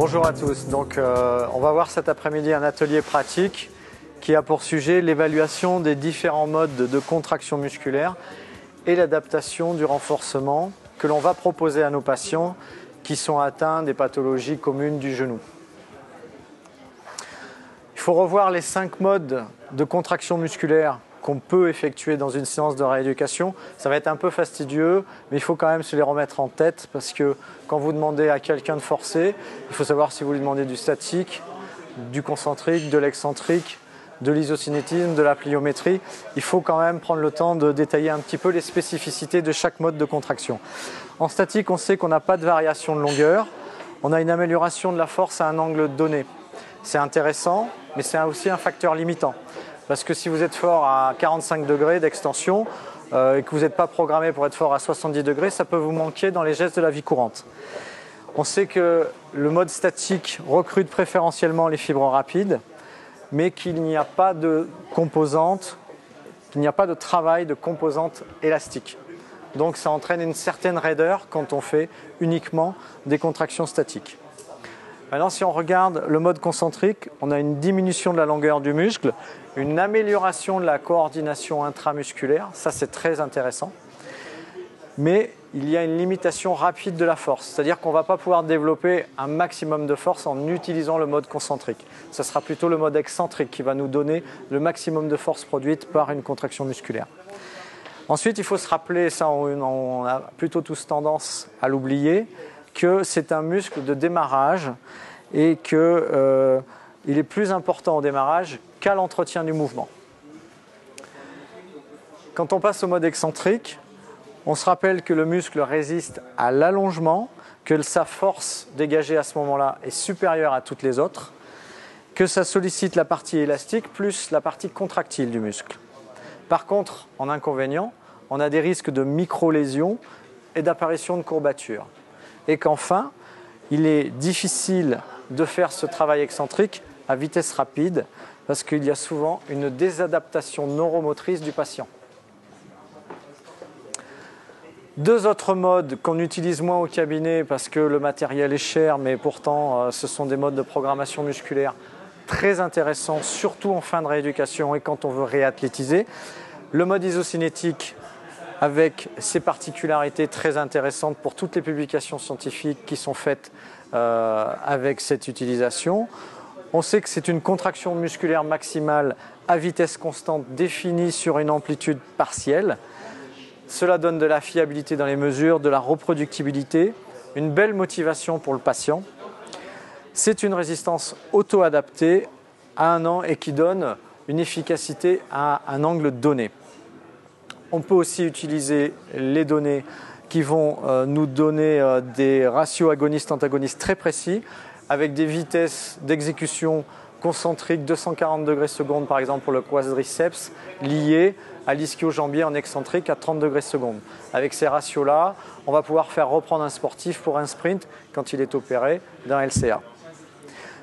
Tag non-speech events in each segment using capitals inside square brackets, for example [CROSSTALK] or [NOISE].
Bonjour à tous. Donc, euh, on va voir cet après-midi un atelier pratique qui a pour sujet l'évaluation des différents modes de contraction musculaire et l'adaptation du renforcement que l'on va proposer à nos patients qui sont atteints des pathologies communes du genou. Il faut revoir les cinq modes de contraction musculaire qu'on peut effectuer dans une séance de rééducation. Ça va être un peu fastidieux, mais il faut quand même se les remettre en tête parce que quand vous demandez à quelqu'un de forcer, il faut savoir si vous lui demandez du statique, du concentrique, de l'excentrique, de l'isocinétisme, de la pliométrie. Il faut quand même prendre le temps de détailler un petit peu les spécificités de chaque mode de contraction. En statique, on sait qu'on n'a pas de variation de longueur. On a une amélioration de la force à un angle donné. C'est intéressant, mais c'est aussi un facteur limitant. Parce que si vous êtes fort à 45 degrés d'extension euh, et que vous n'êtes pas programmé pour être fort à 70 degrés, ça peut vous manquer dans les gestes de la vie courante. On sait que le mode statique recrute préférentiellement les fibres rapides, mais qu'il n'y a pas de composante, qu'il n'y a pas de travail de composante élastique. Donc ça entraîne une certaine raideur quand on fait uniquement des contractions statiques. Maintenant, si on regarde le mode concentrique, on a une diminution de la longueur du muscle, une amélioration de la coordination intramusculaire, ça c'est très intéressant. Mais il y a une limitation rapide de la force, c'est-à-dire qu'on ne va pas pouvoir développer un maximum de force en utilisant le mode concentrique. Ce sera plutôt le mode excentrique qui va nous donner le maximum de force produite par une contraction musculaire. Ensuite, il faut se rappeler, ça on a plutôt tous tendance à l'oublier, que c'est un muscle de démarrage et qu'il euh, est plus important au démarrage qu'à l'entretien du mouvement. Quand on passe au mode excentrique, on se rappelle que le muscle résiste à l'allongement, que sa force dégagée à ce moment-là est supérieure à toutes les autres, que ça sollicite la partie élastique plus la partie contractile du muscle. Par contre, en inconvénient, on a des risques de micro-lésions et d'apparition de courbatures et qu'enfin, il est difficile de faire ce travail excentrique à vitesse rapide parce qu'il y a souvent une désadaptation neuromotrice du patient. Deux autres modes qu'on utilise moins au cabinet parce que le matériel est cher, mais pourtant euh, ce sont des modes de programmation musculaire très intéressants, surtout en fin de rééducation et quand on veut réathlétiser. Le mode isocinétique avec ses particularités très intéressantes pour toutes les publications scientifiques qui sont faites euh, avec cette utilisation. On sait que c'est une contraction musculaire maximale à vitesse constante définie sur une amplitude partielle. Cela donne de la fiabilité dans les mesures, de la reproductibilité, une belle motivation pour le patient. C'est une résistance auto-adaptée à un an et qui donne une efficacité à un angle donné. On peut aussi utiliser les données qui vont euh, nous donner euh, des ratios agonistes-antagonistes très précis avec des vitesses d'exécution concentriques 240 degrés secondes par exemple pour le quadriceps liées à l'ischio-jambier en excentrique à 30 degrés secondes. Avec ces ratios-là, on va pouvoir faire reprendre un sportif pour un sprint quand il est opéré d'un LCA.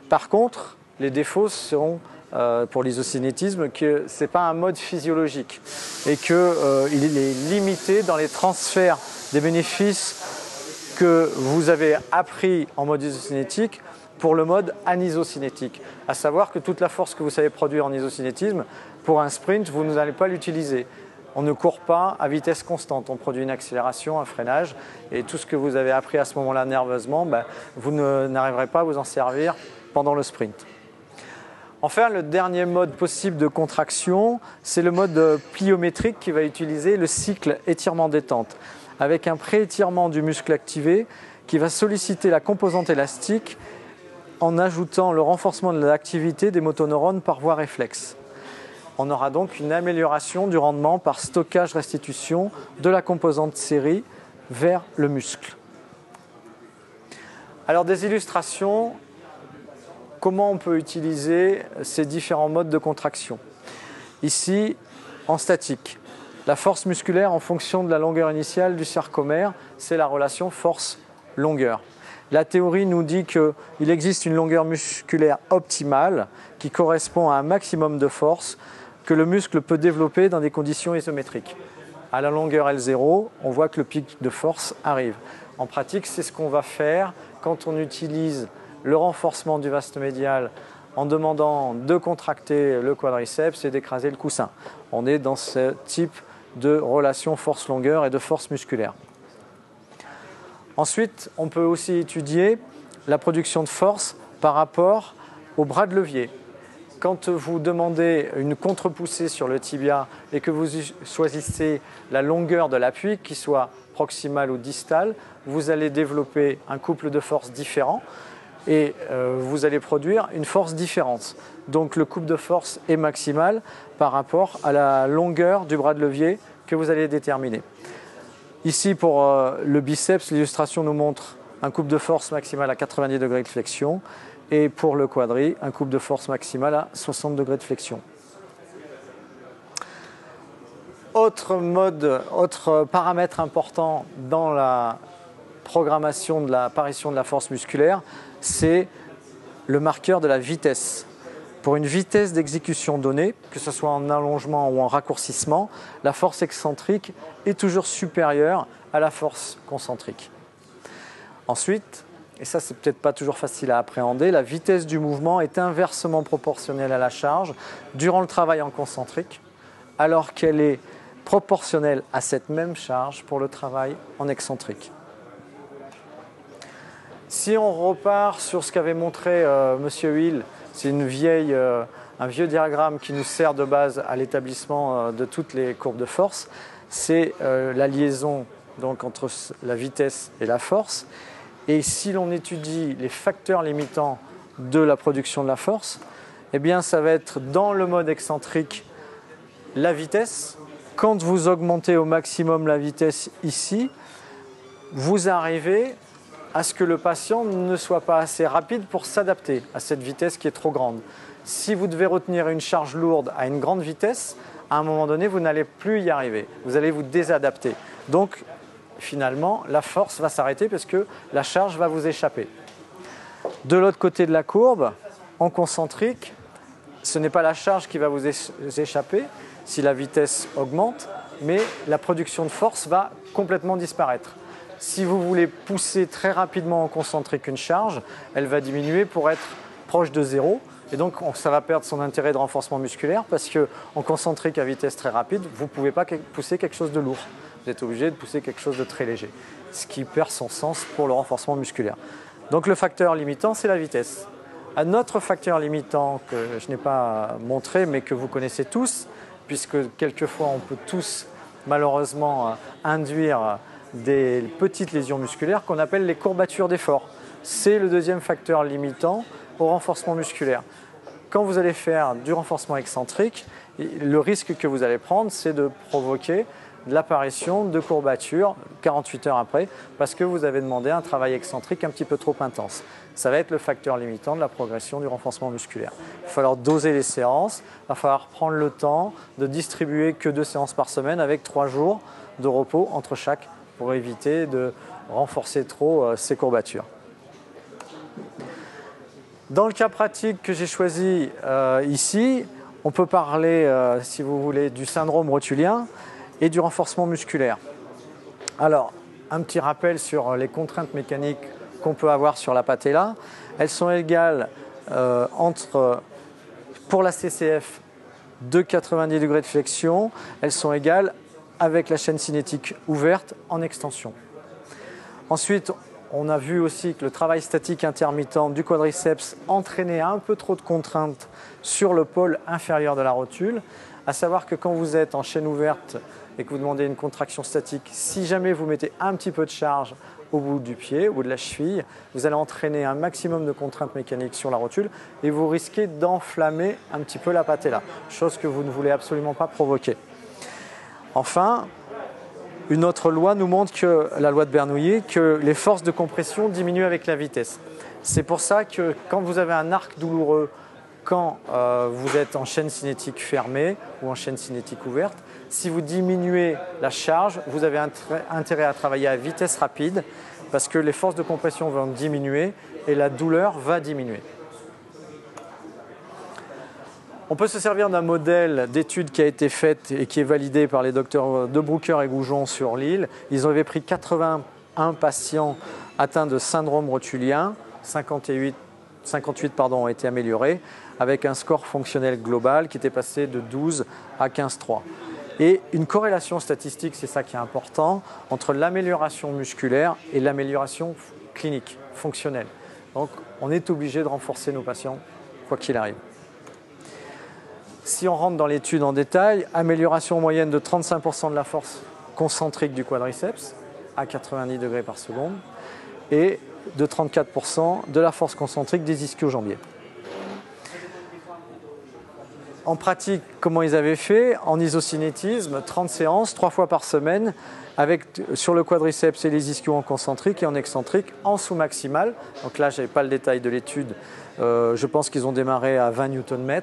Par contre, les défauts seront euh, pour l'isocinétisme que ce n'est pas un mode physiologique et qu'il euh, est limité dans les transferts des bénéfices que vous avez appris en mode isocinétique pour le mode anisocinétique. À savoir que toute la force que vous savez produire en isocinétisme, pour un sprint, vous n'allez pas l'utiliser. On ne court pas à vitesse constante, on produit une accélération, un freinage, et tout ce que vous avez appris à ce moment-là nerveusement, ben, vous n'arriverez pas à vous en servir pendant le sprint. Enfin, le dernier mode possible de contraction, c'est le mode pliométrique qui va utiliser le cycle étirement-détente, avec un pré-étirement du muscle activé qui va solliciter la composante élastique en ajoutant le renforcement de l'activité des motoneurones par voie réflexe. On aura donc une amélioration du rendement par stockage-restitution de la composante série vers le muscle. Alors des illustrations comment on peut utiliser ces différents modes de contraction. Ici, en statique, la force musculaire en fonction de la longueur initiale du sarcomère, c'est la relation force-longueur. La théorie nous dit qu'il existe une longueur musculaire optimale qui correspond à un maximum de force que le muscle peut développer dans des conditions isométriques. À la longueur L0, on voit que le pic de force arrive. En pratique, c'est ce qu'on va faire quand on utilise le renforcement du vaste médial en demandant de contracter le quadriceps et d'écraser le coussin. On est dans ce type de relation force-longueur et de force musculaire. Ensuite, on peut aussi étudier la production de force par rapport au bras de levier. Quand vous demandez une contre-poussée sur le tibia et que vous choisissez la longueur de l'appui, qui soit proximal ou distal, vous allez développer un couple de forces différent et euh, vous allez produire une force différente. Donc le couple de force est maximal par rapport à la longueur du bras de levier que vous allez déterminer. Ici pour euh, le biceps, l'illustration nous montre un couple de force maximal à 90 degrés de flexion et pour le quadri, un couple de force maximale à 60 degrés de flexion. Autre mode, autre paramètre important dans la programmation de l'apparition de la force musculaire, c'est le marqueur de la vitesse. Pour une vitesse d'exécution donnée, que ce soit en allongement ou en raccourcissement, la force excentrique est toujours supérieure à la force concentrique. Ensuite, et ça c'est peut-être pas toujours facile à appréhender, la vitesse du mouvement est inversement proportionnelle à la charge durant le travail en concentrique, alors qu'elle est proportionnelle à cette même charge pour le travail en excentrique. Si on repart sur ce qu'avait montré euh, M. Hill, c'est euh, un vieux diagramme qui nous sert de base à l'établissement euh, de toutes les courbes de force. C'est la liaison donc, entre la vitesse et la force. Et si l'on étudie les facteurs limitants de la production de la force, eh bien ça va être dans le mode excentrique la vitesse. Quand vous augmentez au maximum la vitesse ici, vous arrivez à ce que le patient ne soit pas assez rapide pour s'adapter à cette vitesse qui est trop grande. Si vous devez retenir une charge lourde à une grande vitesse, à un moment donné, vous n'allez plus y arriver. Vous allez vous désadapter. Donc, finalement, la force va s'arrêter parce que la charge va vous échapper. De l'autre côté de la courbe, en concentrique, ce n'est pas la charge qui va vous échapper si la vitesse augmente, mais la production de force va complètement disparaître. Si vous voulez pousser très rapidement en concentrique une charge, elle va diminuer pour être proche de zéro. Et donc, ça va perdre son intérêt de renforcement musculaire parce qu'en concentrique à vitesse très rapide, vous ne pouvez pas pousser quelque chose de lourd vous êtes obligé de pousser quelque chose de très léger, ce qui perd son sens pour le renforcement musculaire. Donc le facteur limitant, c'est la vitesse. Un autre facteur limitant que je n'ai pas montré, mais que vous connaissez tous, puisque quelquefois on peut tous malheureusement euh, induire des petites lésions musculaires qu'on appelle les courbatures d'effort. C'est le deuxième facteur limitant au renforcement musculaire. Quand vous allez faire du renforcement excentrique, le risque que vous allez prendre, c'est de provoquer l'apparition de courbatures 48 heures après parce que vous avez demandé un travail excentrique un petit peu trop intense. Ça va être le facteur limitant de la progression du renforcement musculaire. Il va falloir doser les séances, il va falloir prendre le temps de distribuer que deux séances par semaine avec trois jours de repos entre chaque pour éviter de renforcer trop euh, ces courbatures. Dans le cas pratique que j'ai choisi euh, ici, on peut parler, euh, si vous voulez, du syndrome rotulien et du renforcement musculaire. Alors, un petit rappel sur les contraintes mécaniques qu'on peut avoir sur la patella. Elles sont égales entre, pour la CCF, de 90 degrés de flexion, elles sont égales avec la chaîne cinétique ouverte en extension. Ensuite, on a vu aussi que le travail statique intermittent du quadriceps entraînait un peu trop de contraintes sur le pôle inférieur de la rotule, à savoir que quand vous êtes en chaîne ouverte et que vous demandez une contraction statique, si jamais vous mettez un petit peu de charge au bout du pied ou de la cheville, vous allez entraîner un maximum de contraintes mécaniques sur la rotule et vous risquez d'enflammer un petit peu la patella, chose que vous ne voulez absolument pas provoquer. Enfin, une autre loi nous montre que, la loi de Bernoulli, que les forces de compression diminuent avec la vitesse. C'est pour ça que quand vous avez un arc douloureux, quand euh, vous êtes en chaîne cinétique fermée ou en chaîne cinétique ouverte, si vous diminuez la charge, vous avez intérêt à travailler à vitesse rapide parce que les forces de compression vont diminuer et la douleur va diminuer. On peut se servir d'un modèle d'étude qui a été fait et qui est validé par les docteurs De Brooker et Goujon sur l'île. Ils avaient pris 81 patients atteints de syndrome rotulien, 58 58 pardon, ont été améliorés avec un score fonctionnel global qui était passé de 12 à 15,3. Et une corrélation statistique, c'est ça qui est important, entre l'amélioration musculaire et l'amélioration clinique, fonctionnelle. Donc on est obligé de renforcer nos patients, quoi qu'il arrive. Si on rentre dans l'étude en détail, amélioration moyenne de 35% de la force concentrique du quadriceps à 90 degrés par seconde et de 34% de la force concentrique des ischio-jambiers. En pratique, comment ils avaient fait? En isocinétisme, 30 séances, 3 fois par semaine, avec sur le quadriceps et les ischios en concentrique et en excentrique, en sous-maximal. Donc là, je n'avais pas le détail de l'étude. Euh, je pense qu'ils ont démarré à 20 Nm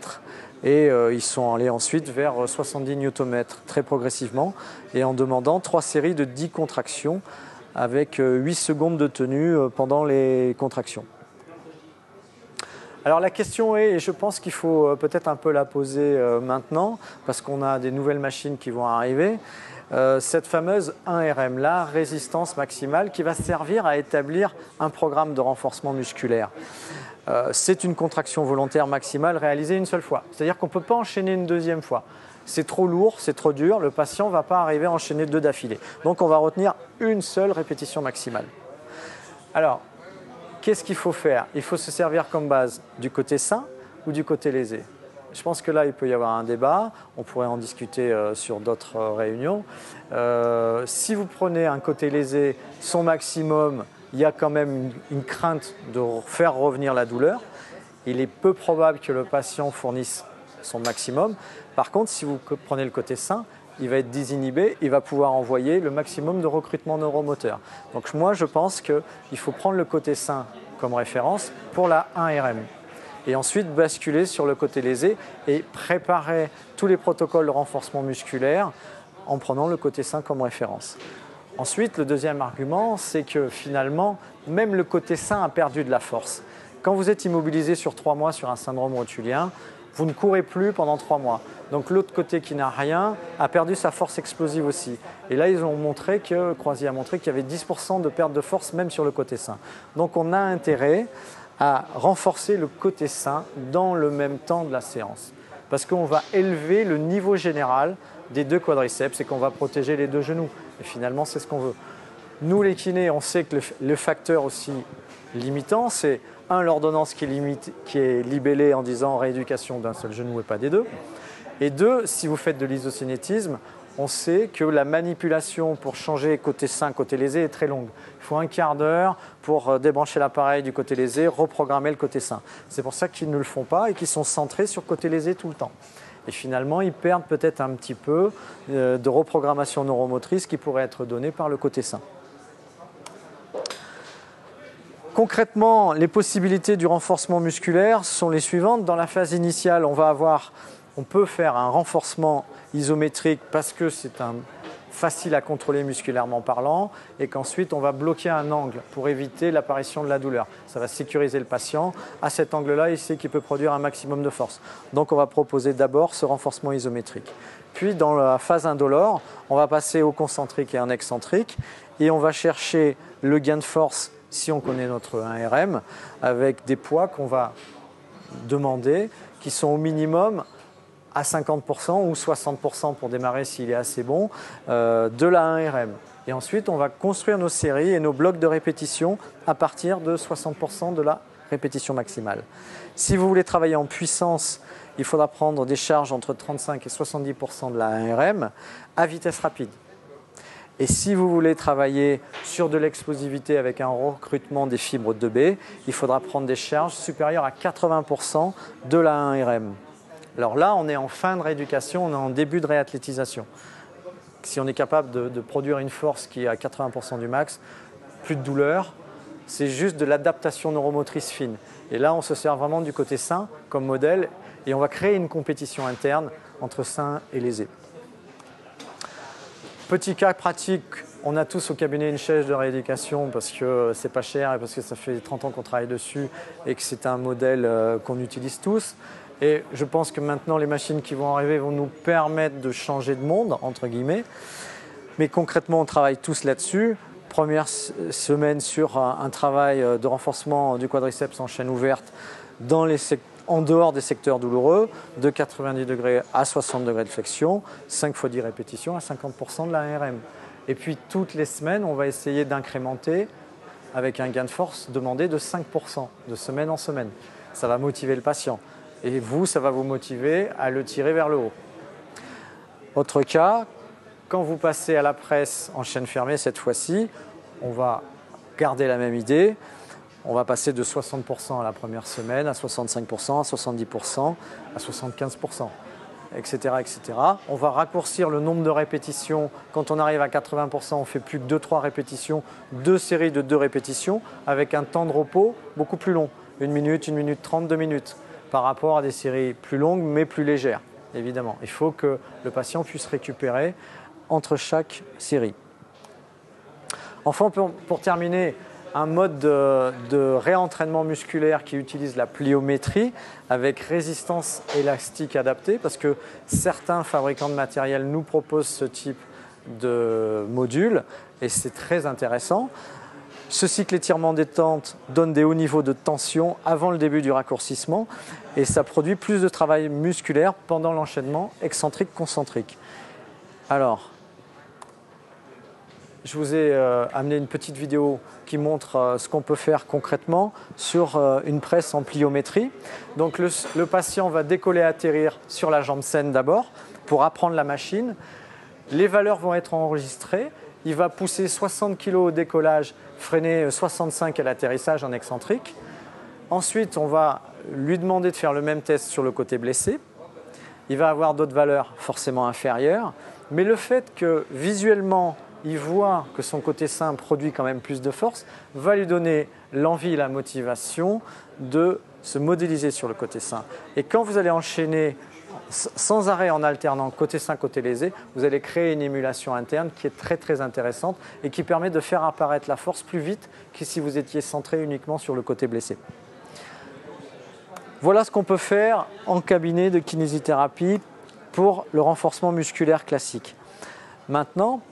et euh, ils sont allés ensuite vers 70 Nm très progressivement et en demandant 3 séries de 10 contractions avec 8 euh, secondes de tenue pendant les contractions. Alors la question est, et je pense qu'il faut euh, peut-être un peu la poser euh, maintenant, parce qu'on a des nouvelles machines qui vont arriver, euh, cette fameuse 1RM, la résistance maximale, qui va servir à établir un programme de renforcement musculaire. C'est une contraction volontaire maximale réalisée une seule fois. C'est-à-dire qu'on ne peut pas enchaîner une deuxième fois. C'est trop lourd, c'est trop dur, le patient ne va pas arriver à enchaîner deux d'affilée. Donc on va retenir une seule répétition maximale. Alors, Qu'est-ce qu'il faut faire? Il faut se servir comme base du côté sain ou du côté lésé? Je pense que là, il peut y avoir un débat. On pourrait en discuter euh, sur d'autres euh, réunions. Euh, si vous prenez un côté lésé, son maximum, il y a quand même une, crainte de faire revenir la douleur. Il est peu probable que le patient fournisse son maximum. Par contre, si vous prenez le côté sain, il va être désinhibé, il va pouvoir envoyer le maximum de recrutement neuromoteur. Donc moi, je pense qu'il faut prendre le côté sain comme référence pour la 1RM. Et ensuite basculer sur le côté lésé et préparer tous les protocoles de renforcement musculaire en prenant le côté sain comme référence. Ensuite, le deuxième argument, c'est que finalement, même le côté sain a perdu de la force. Quand vous êtes immobilisé sur trois mois sur un syndrome rotulien, vous ne courez plus pendant trois mois. Donc l'autre côté qui n'a rien a perdu sa force explosive aussi. Et là, ils ont montré que, Croisier a montré qu'il y avait 10% de perte de force même sur le côté sain. Donc on a intérêt à renforcer le côté sain dans le même temps de la séance. Parce qu'on va élever le niveau général des deux quadriceps et qu'on va protéger les deux genoux. Et finalement, c'est ce qu'on veut. Nous, les kinés, on sait que le facteur aussi limitant, c'est un, l'ordonnance qui, qui est libellée en disant rééducation d'un seul genou et pas des deux. Et deux, si vous faites de l'isocinétisme, on sait que la manipulation pour changer côté sain, côté lésé est très longue. Il faut un quart d'heure pour euh, débrancher l'appareil du côté lésé, reprogrammer le côté sain. C'est pour ça qu'ils ne le font pas et qu'ils sont centrés sur côté lésé tout le temps. Et finalement, ils perdent peut-être un petit peu euh, de reprogrammation neuromotrice qui pourrait être donnée par le côté sain. Concrètement, les possibilités du renforcement musculaire sont les suivantes. Dans la phase initiale, on va avoir, on peut faire un renforcement isométrique parce que c'est facile à contrôler musculairement parlant et qu'ensuite on va bloquer un angle pour éviter l'apparition de la douleur. Ça va sécuriser le patient. À cet angle-là, il sait qu'il peut produire un maximum de force. Donc on va proposer d'abord ce renforcement isométrique. Puis dans la phase indolore, on va passer au concentrique et en excentrique et on va chercher le gain de force si on connaît notre 1RM, avec des poids qu'on va demander, qui sont au minimum à 50% ou 60% pour démarrer s'il est assez bon, euh, de la 1RM. Et ensuite, on va construire nos séries et nos blocs de répétition à partir de 60% de la répétition maximale. Si vous voulez travailler en puissance, il faudra prendre des charges entre 35 et 70% de la 1RM à vitesse rapide. Et si vous voulez travailler sur de l'explosivité avec un recrutement des fibres 2B, il faudra prendre des charges supérieures à 80% de la 1RM. Alors là, on est en fin de rééducation, on est en début de réathlétisation. Si on est capable de, produire une force qui est à 80% du max, plus de douleur, c'est juste de l'adaptation neuromotrice fine. Et là, on se sert vraiment du côté sain comme modèle et on va créer une compétition interne entre sain et lésé. Petit cas pratique, on a tous au cabinet une chaise de rééducation parce que c'est pas cher et parce que ça fait 30 ans qu'on travaille dessus et que c'est un modèle euh, qu'on utilise tous. Et je pense que maintenant les machines qui vont arriver vont nous permettre de changer de monde, entre guillemets. Mais concrètement, on travaille tous là-dessus première semaine sur un, travail de renforcement du quadriceps en chaîne ouverte en dehors des secteurs douloureux, de 90 degrés à 60 degrés de flexion, 5 fois 10 répétitions à 50% de la RM. Et puis toutes les semaines, on va essayer d'incrémenter avec un gain de force demandé de 5% de semaine en semaine. Ça va motiver le patient. Et vous, ça va vous motiver à le tirer vers le haut. Autre cas, quand vous passez à la presse en chaîne fermée cette fois-ci, on va garder la même idée. On va passer de 60% à la première semaine, à 65%, à 70%, à 75% etc., etc. On va raccourcir le nombre de répétitions. Quand on arrive à 80%, on fait plus que 2-3 répétitions, deux séries de 2 répétitions, avec un temps de repos beaucoup plus long, une minute, une minute 30, deux minutes, par rapport à des séries plus longues mais plus légères, évidemment. Il faut que le patient puisse récupérer entre chaque série. Enfin, pour terminer, un mode de, réentraînement musculaire qui utilise la pliométrie avec résistance élastique adaptée parce que certains fabricants de matériel nous proposent ce type de module et c'est très intéressant. Ce cycle étirement détente donne des hauts niveaux de tension avant le début du raccourcissement et ça produit plus de travail musculaire pendant l'enchaînement excentrique-concentrique. Alors, je vous ai euh, amené une petite vidéo qui montre euh, ce qu'on peut faire concrètement sur euh, une presse en pliométrie. Donc le, patient va décoller et atterrir sur la jambe saine d'abord pour apprendre la machine. Les valeurs vont être enregistrées. Il va pousser 60 kg au décollage, freiner 65 à l'atterrissage en excentrique. Ensuite, on va lui demander de faire le même test sur le côté blessé. Il va avoir d'autres valeurs forcément inférieures. Mais le fait que visuellement, il voit que son côté sain produit quand même plus de force, va lui donner l'envie et la motivation de se modéliser sur le côté sain. Et quand vous allez enchaîner sans arrêt en alternant côté sain, côté lésé, vous allez créer une émulation interne qui est très très intéressante et qui permet de faire apparaître la force plus vite que si vous étiez centré uniquement sur le côté blessé. Voilà ce qu'on peut faire en cabinet de kinésithérapie pour le renforcement musculaire classique. Maintenant,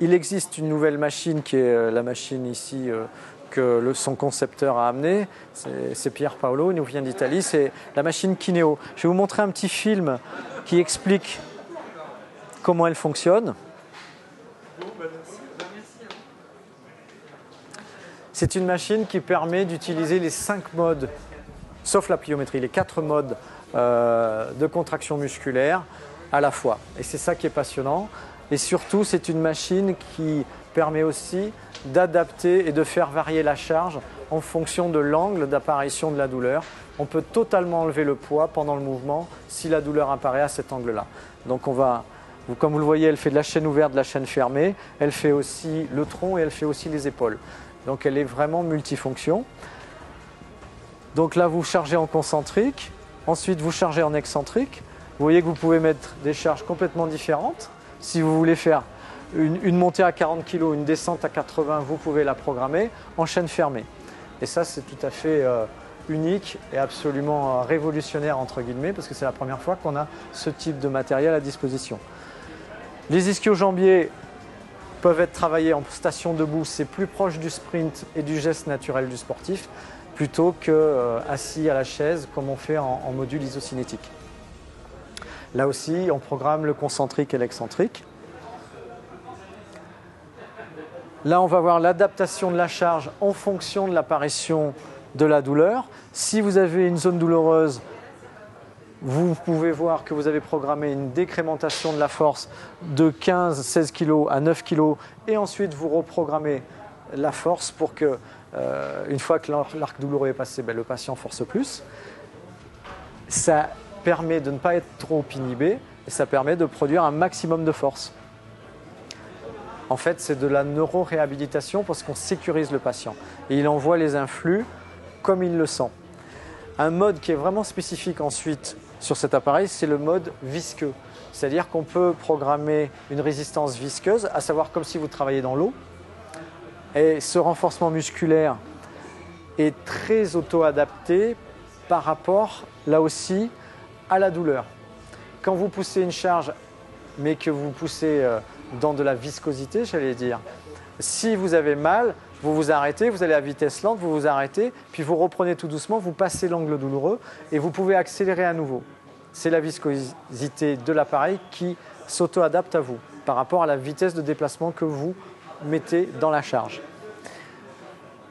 il existe une nouvelle machine qui est euh, la machine ici que son concepteur a amené. C'est Pierre Paolo, il nous vient d'Italie. C'est la machine Kineo. Je vais vous montrer un petit film qui explique comment elle fonctionne. C'est une machine qui permet d'utiliser les cinq modes, sauf la pliométrie, les quatre modes euh, de contraction musculaire à la fois. Et c'est ça qui est passionnant. Et surtout, c'est une machine qui permet aussi d'adapter et de faire varier la charge en fonction de l'angle d'apparition de la douleur. On peut totalement enlever le poids pendant le mouvement si la douleur apparaît à cet angle-là. Donc on va, comme vous le voyez, elle fait de la chaîne ouverte, de la chaîne fermée, elle fait aussi le tronc et elle fait aussi les épaules. Donc elle est vraiment multifonction. Donc là, vous chargez en concentrique, ensuite vous chargez en excentrique. Vous voyez que vous pouvez mettre des charges complètement différentes. Si vous voulez faire une, montée à 40 kg, une descente à 80, vous pouvez la programmer en chaîne fermée. Et ça, c'est tout à fait euh, unique et absolument euh, révolutionnaire, entre guillemets, parce que c'est la première fois qu'on a ce type de matériel à disposition. Les ischio-jambiers peuvent être travaillés en station debout, c'est plus proche du sprint et du geste naturel du sportif, plutôt que euh, assis à la chaise comme on fait en module isocinétique. Là aussi, on programme le concentrique et l'excentrique. Là, on va voir l'adaptation de la charge en fonction de l'apparition de la douleur. Si vous avez une zone douloureuse, vous pouvez voir que vous avez programmé une décrémentation de la force de 15-16 kg à 9 kg et ensuite vous reprogrammez la force pour que, euh, une fois que l'arc douloureux est passé, ben, le patient force plus. Ça permet de ne pas être trop inhibé et ça permet de produire un maximum de force. En fait, c'est de la neuroréhabilitation parce qu'on sécurise le patient et il envoie les influx comme il le sent. Un mode qui est vraiment spécifique ensuite sur cet appareil, c'est le mode visqueux. C'est-à-dire qu'on peut programmer une résistance visqueuse, à savoir comme si vous travailliez dans l'eau. Et ce renforcement musculaire est très auto-adapté par rapport, là aussi, à la douleur. Quand vous poussez une charge, mais que vous poussez euh, dans de la viscosité, j'allais dire, Si vous avez mal, vous vous arrêtez, vous allez à vitesse lente, vous vous arrêtez, puis vous reprenez tout doucement, vous passez l'angle douloureux et vous pouvez accélérer à nouveau. C'est la viscosité de l'appareil qui s'auto-adapte à vous par rapport à la vitesse de déplacement que vous mettez dans la charge.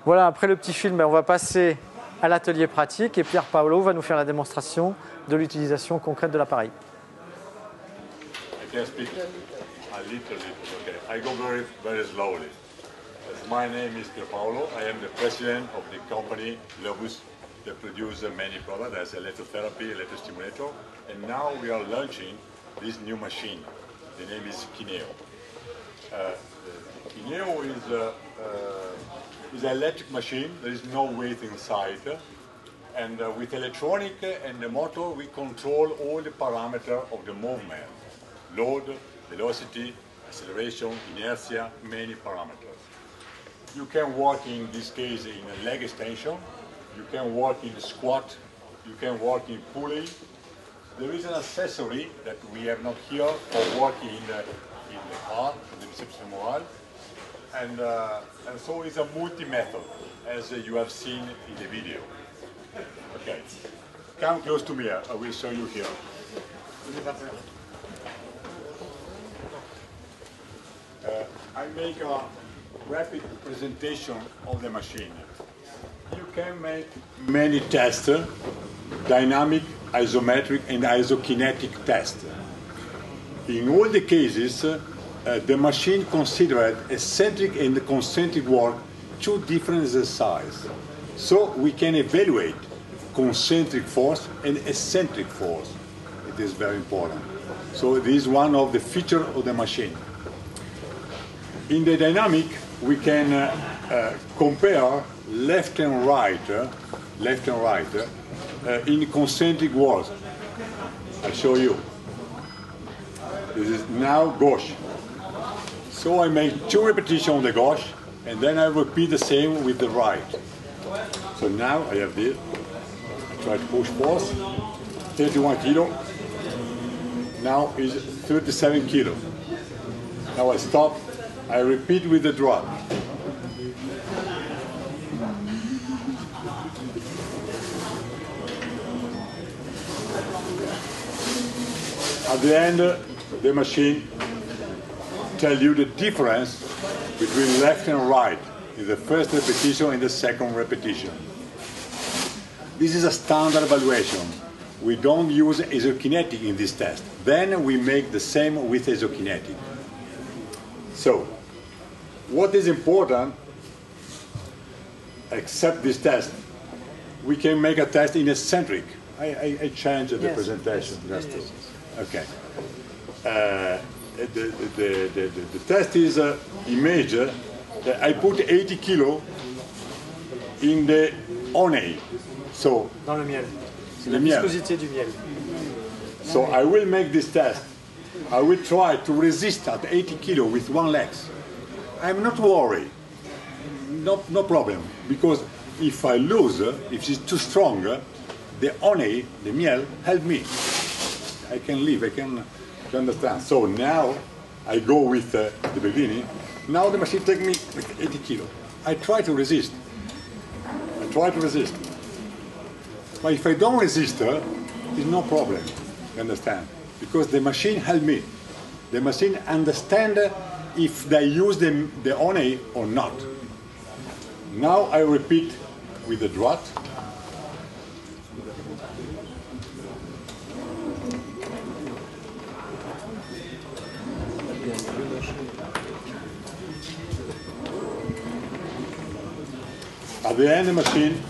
Voilà, après le petit film, on va passer à l'atelier pratique et Pierre Paolo va nous faire la démonstration de l'utilisation concrète de l'appareil. A little. Okay, I go very, very slowly. My name is Pier Paolo. I am the president of the company Lobus that produces many products as electrotherapy, electrostimulator. And now we are launching this new machine. The name is Kineo. Uh, Kineo is uh, is an electric machine. There is no weight inside. And uh, with electronic and the motor, we control all the parameters of the movement. Load, velocity, acceleration, inertia, many parameters. You can work in this case in a leg extension, you can work in a squat, you can work in pulley. There is an accessory that we have not here for working in the, in the in the biceps femoral. And, uh, and so it's a multi-method, as you have seen in the video. Okay, come close to me, I will show you here. Uh, I make a rapid presentation of the machine. You can make many tests, dynamic, isometric, and isokinetic tests. In all the cases, uh, the machine considered eccentric and concentric work two different exercises. So we can evaluate concentric force and eccentric force. It is very important. So this is one of the features of the machine. In the dynamic, we can uh, uh, compare left and right, uh, left and right, in concentric works. I'll show you. This is now gauche. So I make two repetitions on the gauche, and then I repeat the same with the right. So now I have this. I try to push force. 31 kilo. Now is 37 kilo. Now I stop. I repeat with the drop. At the end, the machine tell you the difference between left and right in the first repetition and the second repetition. This is a standard evaluation. We don't use isokinetic in this test. Then we make the same with isokinetic. So, what is important, except this test, we can make a test in eccentric. I, I, I changed the Yes, presentation. yes, just yes, to- Okay. Uh, the, the, the, the, test is uh, image. uh, I put 80 kilo in the one. So, Dans le miel. Le miel. du miel. so I will make this test. I will try to resist at 80 kilo with one leg. I'm not worried. No, no problem. Because if I lose, if she's too strong, the honey, the miel, help me. I can live, I can you understand. So now I go with uh, the beginning. Now the machine take me like 80 kilo. I try to resist. I try to resist. But if I don't resist, uh, it's no problem. You understand? Because the machine help me. The machine understand uh, if they use the, the honey or not. Now I repeat with the draught. At the end, the machine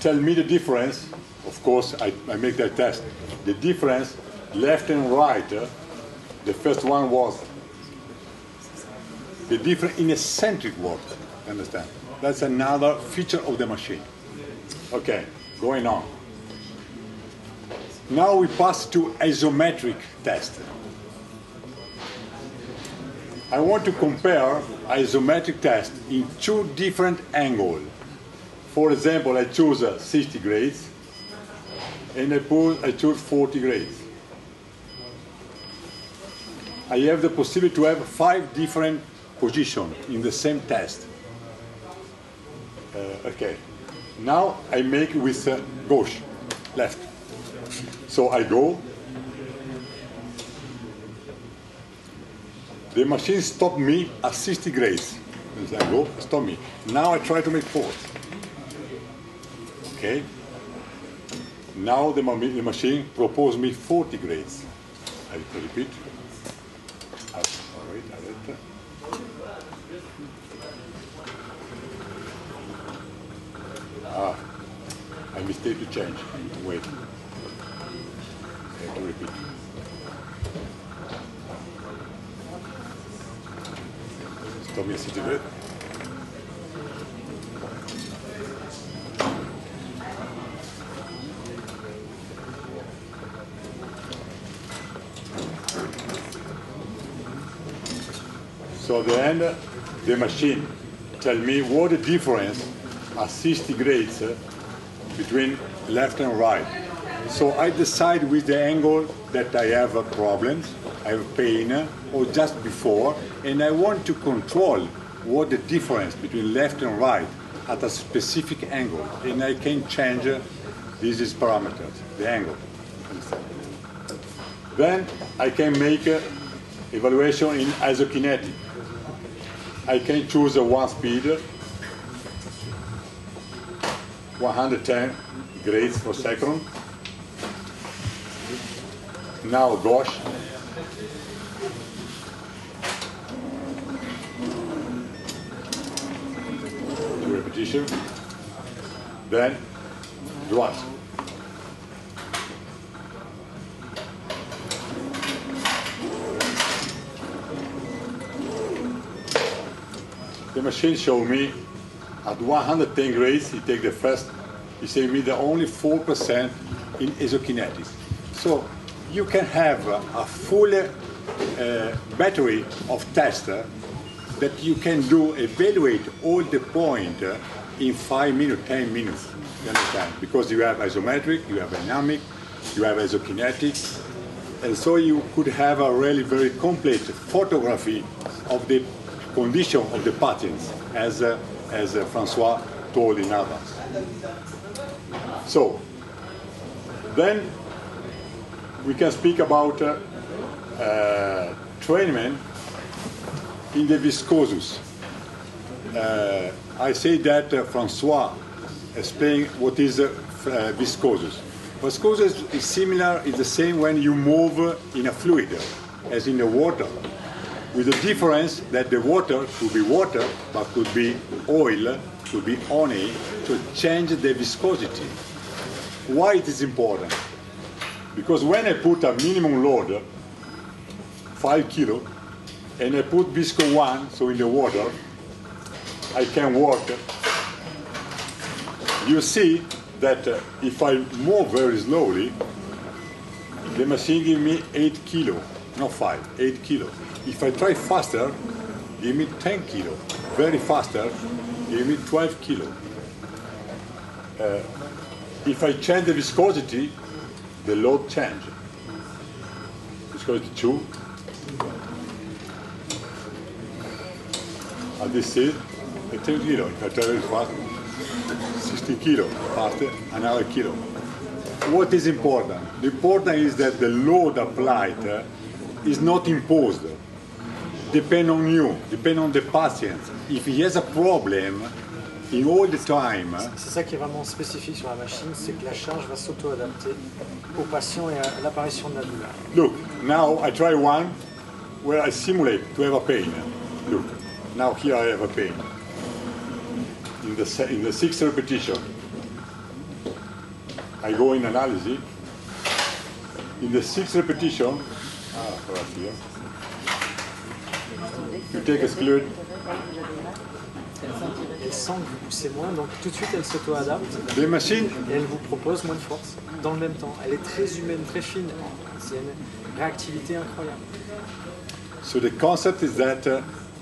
tell me the difference. Of course, I, I make that test. The difference, left and right. uh, the first one was the difference in eccentric work. Understand? That's another feature of the machine. Okay, going on. Now we pass to isometric test. I want to compare isometric test in two different angles. For example, I choose uh, 60 degrees and I, put, I choose 40 degrees. I have the possibility to have five different position in the same test. Uh, okay. Now I make with uh, gauche, left. So I go. The machine stop me at 60 grades. I go, stop me. Now I try to make pause. Okay. Now the, the machine propose me 40 grades. I repeat. Ah, wait, arrête. Ah, I mistake to change. Wait. To repeat. Stop me grade. So the end, the machine tell me what the difference at 60 grades uh, between left and right. So I decide with the angle that I have a problems, I have pain, uh, or just before, and I want to control what the difference between left and right at a specific angle, and I can change uh, these parameters, the angle. Then I can make uh, evaluation in isokinetic. I can choose a one speed, 110 grades per second. Now gauche. Two repetition. Then droite. The machine showed me at 110 grades, he take the first, he said me the only 4% in isokinetics. So you can have a, full uh, battery of tester that you can do evaluate all the point uh, in five minutes, 10 minutes. You understand? Because you have isometric, you have dynamic, you have isokinetics, and so you could have a really very complete photography of the condition of the patents, as, uh, as uh, Francois told in advance. So, then we can speak about uh, uh, in the viscosus. Uh, I say that uh, Francois explained what is uh, uh, viscosus. Viscosus is similar, is the same when you move in a fluid, as in the water, with the difference that the water could be water, but could be oil, could be honey, to change the viscosity. Why it is important? Because when I put a minimum load, 5 kilo, and I put Visco 1, so in the water, I can work. You see that uh, if I move very slowly, the machine give me 8 kilo, not 5, 8 kilo. If I try faster, give me 10 kilo. Very faster, give me 12 kilo. Uh, if I change the viscosity, the load change. Viscosity 2. At this stage, I 10 kilo. If I try very fast, 16 kilo. Faster, another kilo. What is important? The important is that the load applied uh, is not imposed. Depend on you, depend on the patient. If he has a problem, in all the time, C'est ça qui est vraiment spécifique sur la machine, c'est que la charge va s'auto-adapter au patient et à l'apparition de la douleur. Look, now I try one where I simulate to have a pain. Look, now here I have a pain. In the, in the sixth repetition, I go in analysis. In the sixth repetition, ah, right here, a fluid, Elle sent que vous poussez moins, donc tout de suite elle s'auto-adapte the machine et elle vous propose moins de force dans le même temps. Elle est très humaine, très fine. C'est une réactivité incroyable. So the concept is that uh,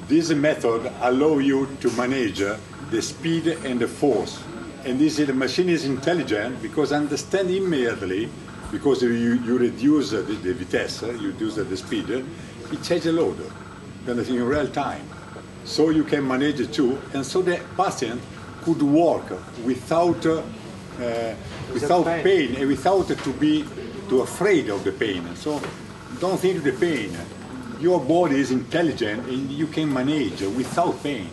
this method allow you to manage uh, the speed and the force. And this the machine is intelligent because understand immediately because you, you reduce the, the vitesse, uh, you reduce the speed, uh, it changes the load. You understand in real time. so you can manage it too, and so the patient could work without uh, uh, without pain. pain. and without to be too afraid of the pain. So don't think of the pain. Your body is intelligent and you can manage without pain.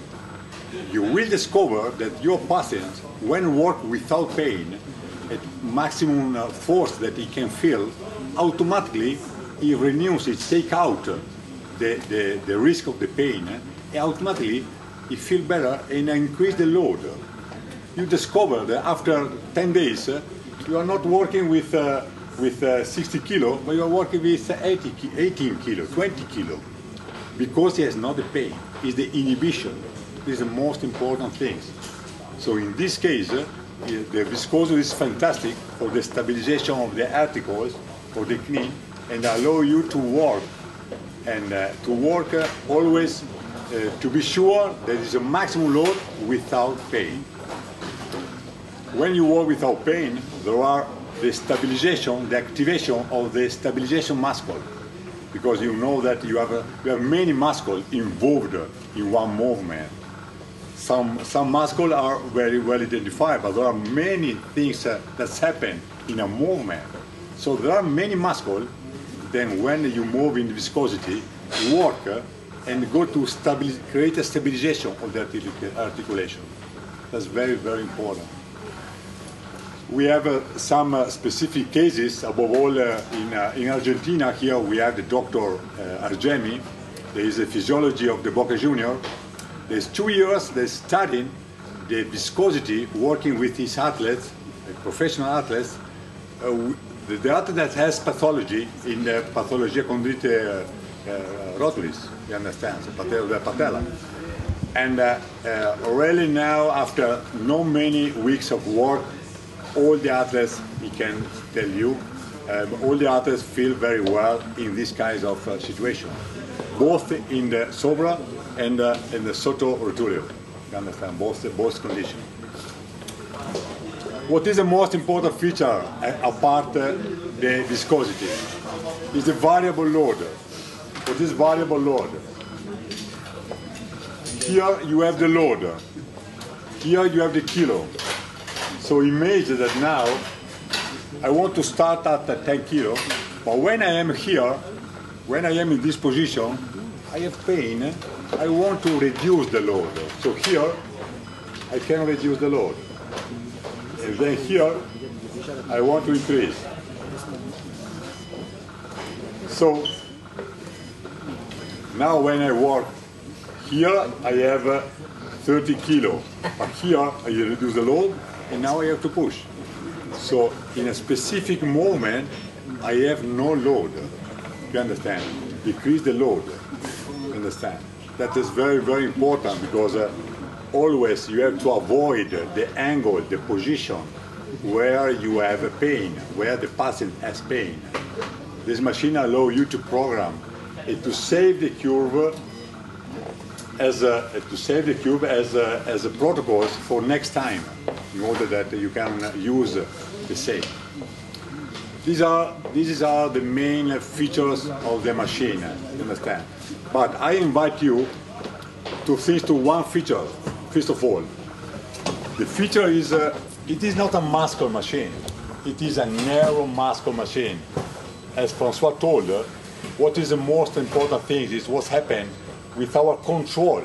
You will discover that your patient, when work without pain, at maximum uh, force that he can feel, automatically he renews, he take out the, the, the risk of the pain, and automatically he feel better and increase the load. You discover that after 10 days, uh, you are not working with, uh, with uh, 60 kilo, but you are working with 80, ki- 18 kilo, 20 kilo, because he has not the pain, it's the inhibition. This is the most important thing. So in this case, uh, the viscosity is fantastic for the stabilization of the articles, for the knee, and allow you to work and uh, to work uh, always uh, to be sure there is a maximum load without pain. When you work without pain, there are the stabilization, the activation of the stabilization muscle, because you know that you have, you have many muscles involved in one movement. Some, some muscles are very well identified, but there are many things uh, that happen in a movement. So there are many muscles, then when you move in viscosity, work uh, and go to create a stabilization of the artic- articulation. That's very, very important. We have uh, some uh, specific cases, above all uh, in, uh, in Argentina. Here we have the Dr. Uh, Argemi. There is a physiology of the Boca Junior. There's two years they studying the viscosity working with his athletes, uh, professional athletes. The, the that has pathology in the pathologia condite uh, uh, rotulis, you understand, so patella, the patella. And uh, uh, already now, after not many weeks of work, all the athletes, he can tell you, um, all the athletes feel very well in this kind of uh, situation, both in the Sobra and uh, in the Soto Rotulio. You understand, both, both conditions. What is the most important feature uh, apart uh, the viscosity? Is the variable load. What is variable load? Here you have the load. Here you have the kilo. So imagine that now I want to start at uh, 10 kilo, but when I am here, when I am in this position, I have pain. I want to reduce the load. So here I can reduce the load. Then here I want to increase. So now when I work here, I have uh, 30 kilo, but here I reduce the load, and now I have to push. So in a specific moment, I have no load. You understand? Decrease the load. Understand? That is very, very important because uh, always you have to avoid the angle, the position where you have a pain, where the patient has pain. This machine allows you to program it to save the curve as a, to save the cube as a, as a protocols for next time in order that you can use the same. These are these are the main features of the machine. You understand? But I invite you to think to one feature. First of all, the feature is uh, it is not a muscle machine. It is a narrow muscle machine. As Francois told, uh, what is the most important thing is what's happened with our control,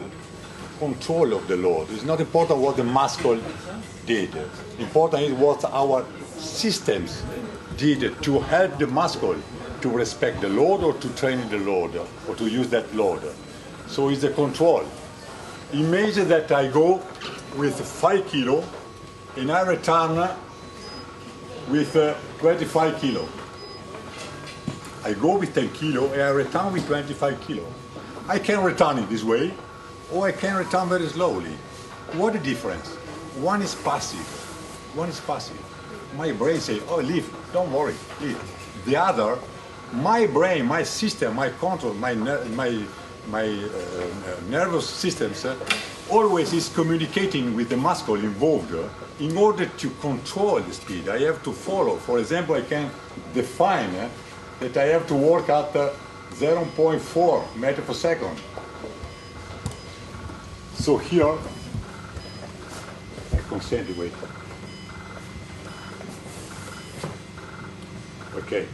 control of the load. It's not important what the muscle did. Important is what our systems did to help the muscle to respect the load or to train the load or to use that load. So it's the control. Imagine that I go with 5 kilo and I return with uh, 25 kilo. I go with 10 kilo and I return with 25 kilo. I can return it this way, or I can return very slowly. What the difference? One is passive, one is passive. My brain say, oh, leave, don't worry, leave. The other, my brain, my system, my control, my, my, my uh, nervous systems uh, always is communicating with the muscle involved uh, in order to control the speed. I have to follow. For example, I can define uh, that I have to work at uh, 0.4 meter per second. So here, I concentrate. Okay.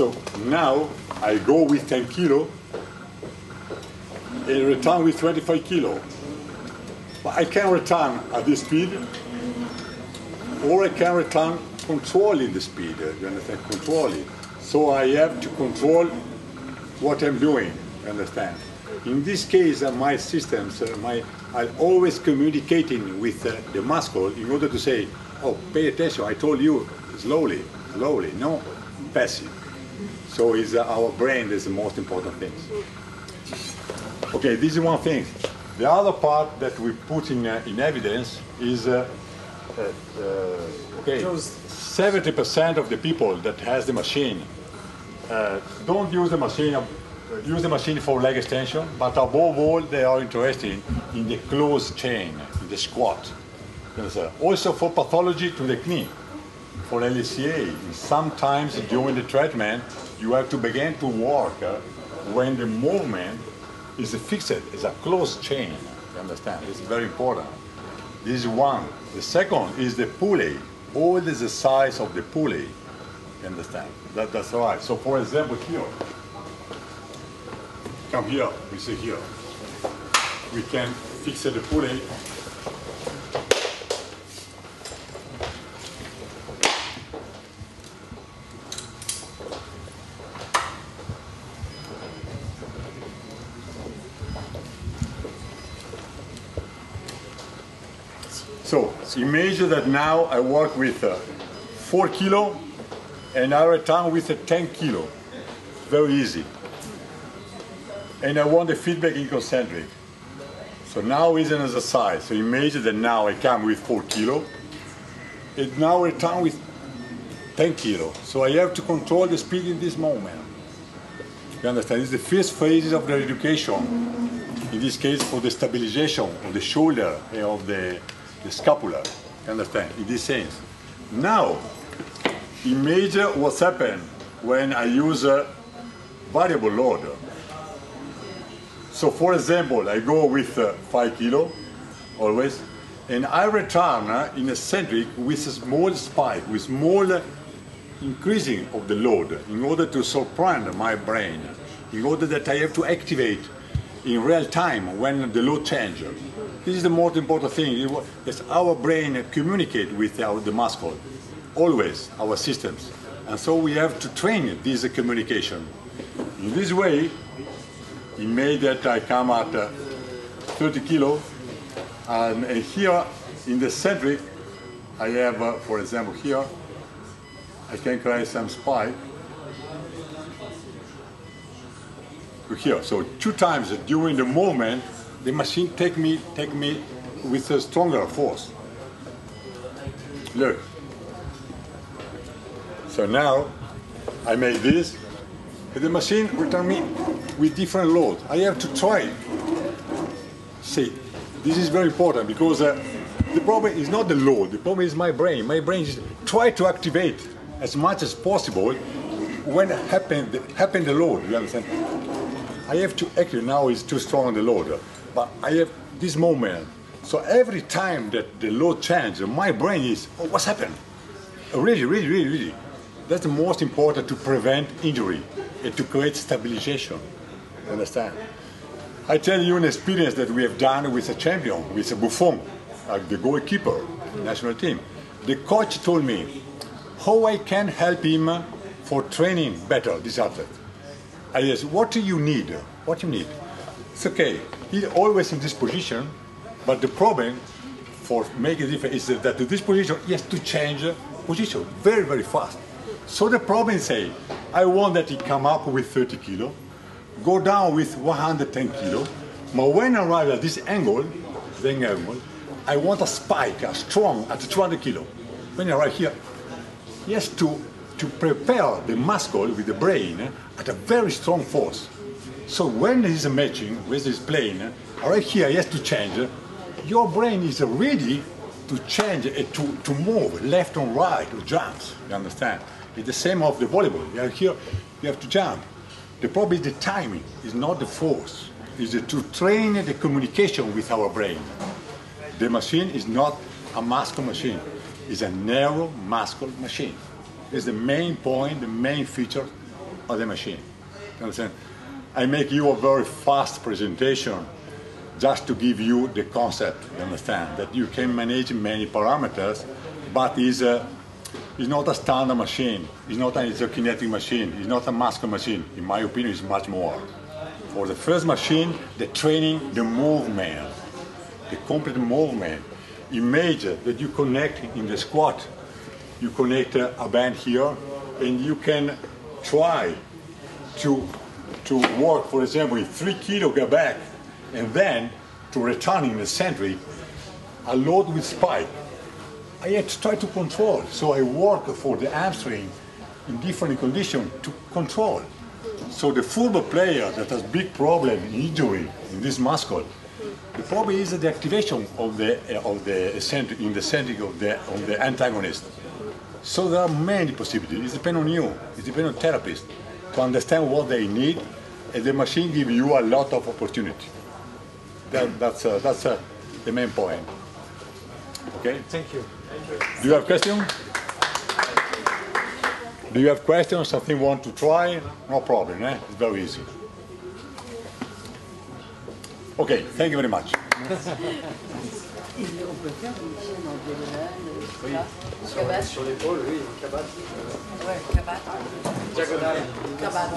So now I go with 10 kilo and return with 25 kilo. But I can return at this speed or I can return controlling the speed. You understand? Controlling. So I have to control what I'm doing. You understand? In this case, uh, my systems, uh, my, I'm always communicating with uh, the muscle in order to say, oh, pay attention, I told you, slowly, slowly, no passive. So is uh, our brain is the most important thing. Okay, this is one thing. The other part that we put in, uh, in evidence is, uh, uh, okay, 70% of the people that has the machine uh, don't use the machine, uh, use the machine for leg extension, but above all, they are interested in the closed chain, in the squat. Also for pathology to the knee, for LCA, sometimes during the treatment, you have to begin to work uh, when the movement is fixed, it's a closed chain. You understand? It's very important. This is one. The second is the pulley. All is the size of the pulley. You understand? That, that's right. So for example, here, come here, we see here. We can fix the pulley. Imagine that now I work with uh, 4 kilo and I return with a 10 kilo. Very easy. And I want the feedback in concentric. So now is an exercise. So imagine that now I come with 4 kilo and now I return with 10 kilo. So I have to control the speed in this moment. You understand? It's the first phase of the education. In this case, for the stabilization of the shoulder of the, the scapula. Understand? In this sense. Now, imagine what's happened when I use a variable load. So for example, I go with uh, 5 kilo, always, and I return uh, in eccentric with a small spike, with small increasing of the load in order to surprise my brain, in order that I have to activate in real time when the load changes. This is the most important thing, that our brain communicate with our, the muscle always our systems. And so we have to train this communication. In this way, it made that I come at uh, 30 kilo, and, and here in the centric, I have, uh, for example, here, I can create some spike here. So two times during the movement, the machine take me, take me with a stronger force. Look, so now I made this, the machine return me with different load. I have to try. See, this is very important because uh, the problem is not the load, the problem is my brain. My brain is try to activate as much as possible when happen the, happen the load, you understand? I have to actually now is too strong the load, but I have this moment. So every time that the load changes, my brain is, oh, what's happened? Really, really, really, really. That's the most important to prevent injury and to create stabilization. Understand? I tell you an experience that we have done with a champion, with a Buffon, like the goalkeeper, national team. The coach told me how I can help him for training better this athlete. I asked, what do you need? What do you need? It's okay. He's always in this position, but the problem for making a difference is that this position he has to change position very, very fast. So the problem is, say, I want that he come up with 30 kilo, go down with 110 kilo, but when I arrive at this angle, the angle, I want a spike, a strong at 200 kilo. When I arrive here, he has to, to prepare the muscle with the brain at a very strong force. So when he's matching with this plane, right here he has to change. Your brain is ready to change, to, to move left and right, or jumps, you understand? It's the same of the volleyball. You are here, you have to jump. The problem is the timing, is not the force. is to train the communication with our brain. The machine is not a muscle machine, it's a narrow muscle machine. It's the main point, the main feature of the machine. You understand? I make you a very fast presentation just to give you the concept, you understand, that you can manage many parameters, but is a it's not a standard machine. It's not an isokinetic machine. It's not a muscle machine. In my opinion, it's much more. For the first machine, the training, the movement, the complete movement. Imagine that you connect in the squat. You connect a band here, and you can try to to work, for example, three kilo back, and then to return in the century, a load with spike I had to try to control. So I work for the hamstring in different conditions to control. So the football player that has big problem, injury in this muscle, the problem is the activation of the of the eccentric in the center of the of the antagonist. So there are many possibilities. It depends on you. It depends on therapist to understand what they need, and the machine gives you a lot of opportunity. That, that's uh, that's uh, the main point. Okay. Thank you. Do you have questions? Do you have questions? Something you want to try? No problem, eh? It's very easy. Okay, thank you very much. [LAUGHS] On peut faire une chaîne en diagonale, ça, cabane. Sur l'épaule, oui, cabane. Ouais, cabane. Diagonale. Cabane.